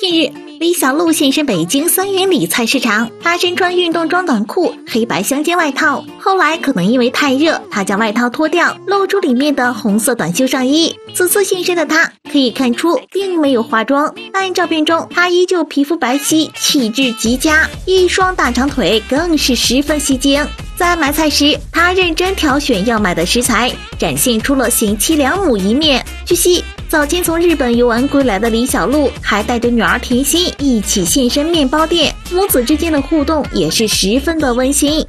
近日，李小璐现身北京三元里菜市场，她身穿运动装短裤、黑白相间外套。后来可能因为太热，她将外套脱掉，露出里面的红色短袖上衣。此次现身的她，可以看出并没有化妆，但照片中她依旧皮肤白皙，气质极佳，一双大长腿更是十分吸睛。在买菜时，她认真挑选要买的食材，展现出了贤妻良母一面。据悉。早前从日本游玩归来的李小璐，还带着女儿甜心一起现身面包店，母子之间的互动也是十分的温馨。